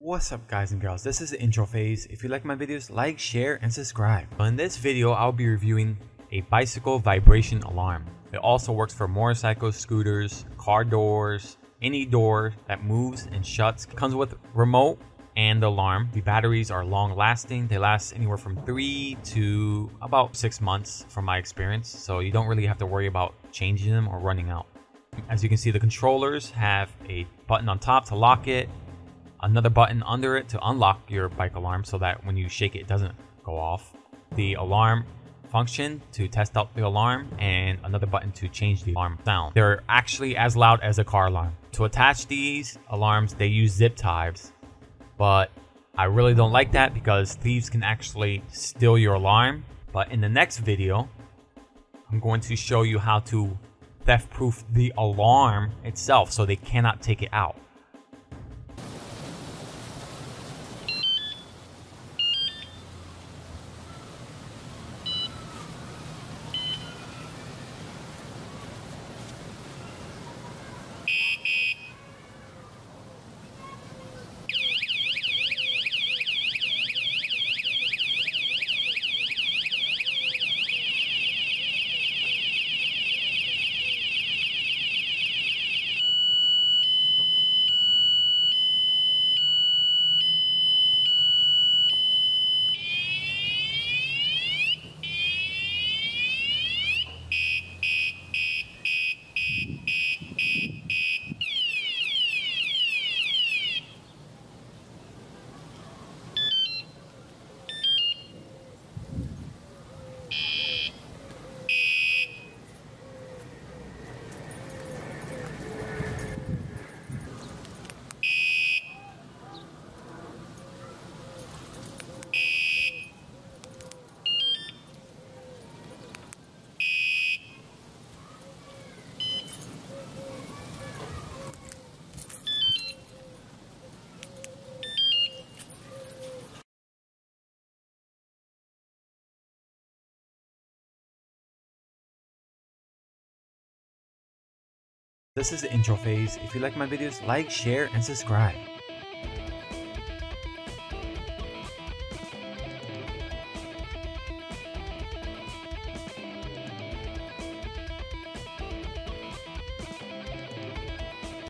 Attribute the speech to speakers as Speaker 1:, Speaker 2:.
Speaker 1: What's up guys and girls, this is the Introphaze. If you like my videos, like, share, and subscribe. In this video, I'll be reviewing a bicycle vibration alarm. It also works for motorcycles, scooters, car doors, any door that moves and shuts. It comes with remote and alarm. The batteries are long lasting. They last anywhere from three to about six months from my experience. So you don't really have to worry about changing them or running out. As you can see, the controllers have a button on top to lock it, another button under it to unlock your bike alarm so that when you shake it, it doesn't go off. The alarm function to test out the alarm and another button to change the alarm sound. They're actually as loud as a car alarm. To attach these alarms, they use zip ties, but I really don't like that because thieves can actually steal your alarm. But in the next video, I'm going to show you how to theft proof the alarm itself so they cannot take it out. This is the Introphaze. If you like my videos, like, share, and subscribe.